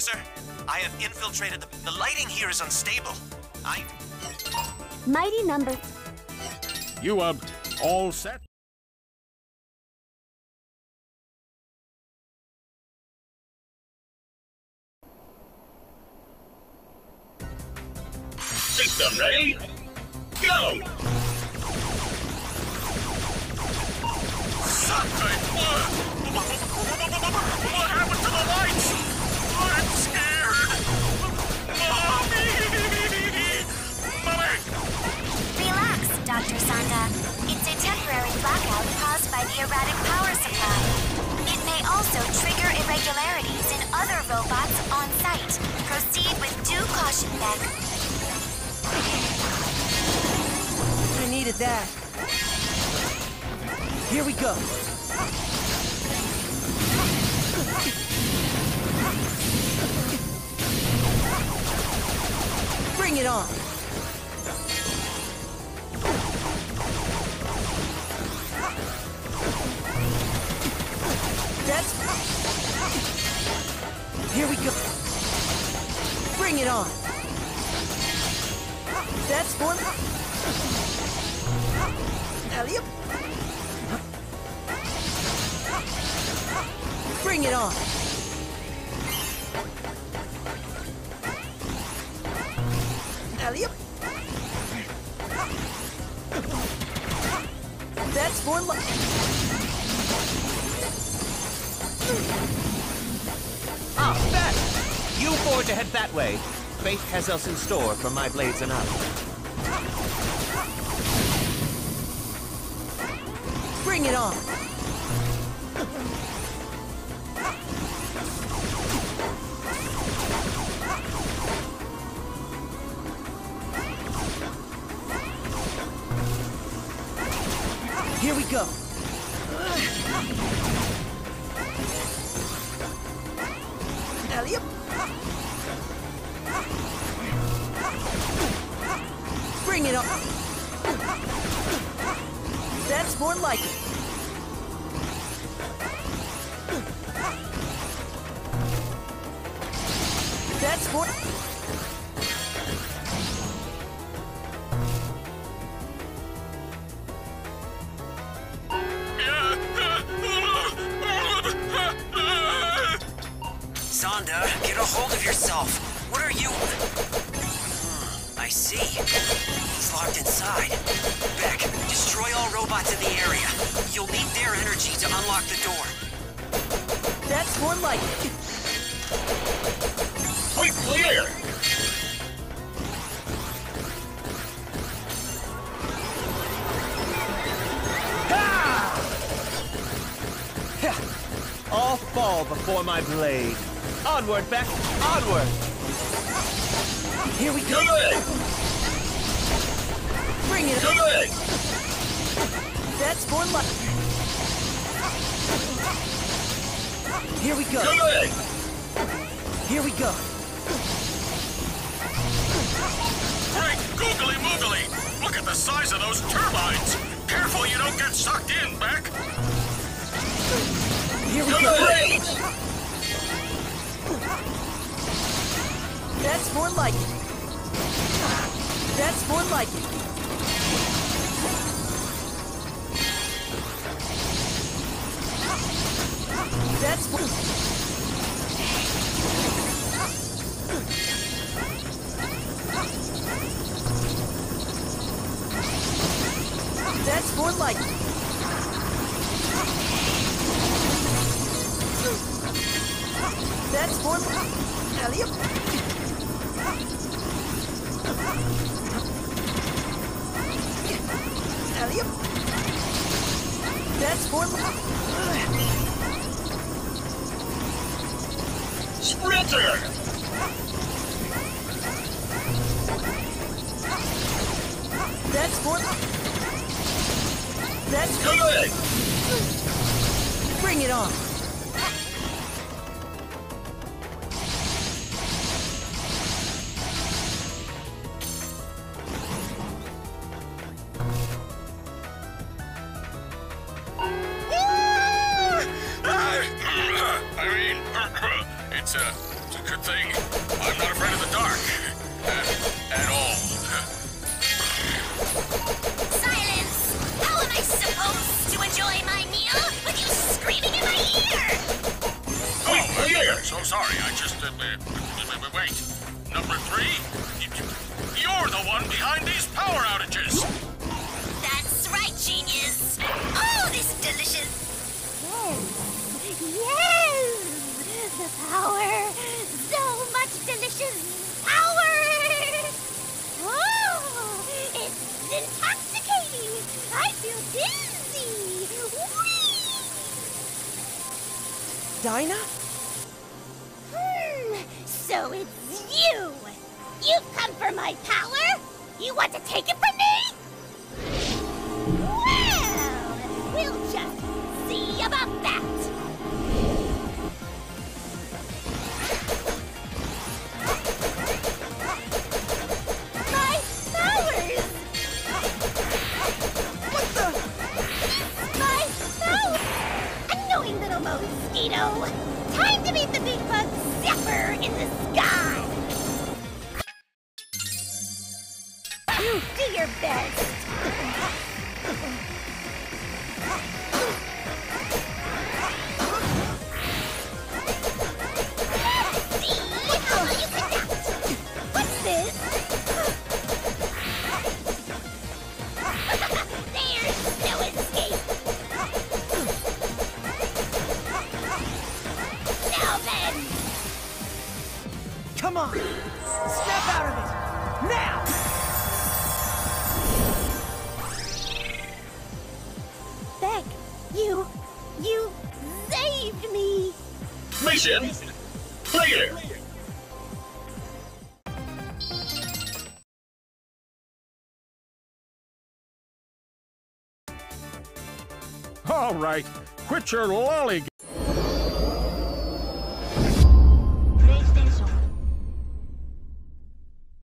Professor. I have infiltrated the... The lighting here is unstable. I... Mighty number. You are all set? System ready? Go! Something! What happened to the lights? Site. Proceed with due caution, then. I needed that. Here we go. Bring it on. That's... Here we go. Bring it on. That's for... Alley-oop. Bring it on. Alley-oop. That's for Forge ahead that way. Fate has else in store for my blades and I. Bring it on. Here we go. Alley-oop. Bring it on. That's more like it. That's more. Zonda, get a hold of yourself. What are you... I see. He's locked inside. Beck, destroy all robots in the area. You'll need their energy to unlock the door. That's more like it. Point clear! All fall before my blade. Onward, Beck! Onward! Here we go. Bring it on. Good! That's more like Here we go. Good! Here we go. Great googly moogly! Look at the size of those turbines! Careful you don't get sucked in, Beck! Here we go. Good! That's more like it. That's more like it. That's more. That's more like it. That's more. Alley-oop. Sprinter! That's more. That's Good! Bring it on. It's a, it's a good thing I'm not afraid of the dark. At, at all. Silence! How am I supposed to enjoy my meal with you screaming in my ear? Oh, yeah. I'm so sorry. I just... Uh, uh, uh wait. Number three? You're the one behind these power outages! That's right, genius! Oh! China? Hmm, so it's you! You've come for my power? You want to take it from to meet the big bug Zephyr in the on! Snap out of it! Now! Beck, you... you saved me! Mission clear. All right, quit your lollygagging.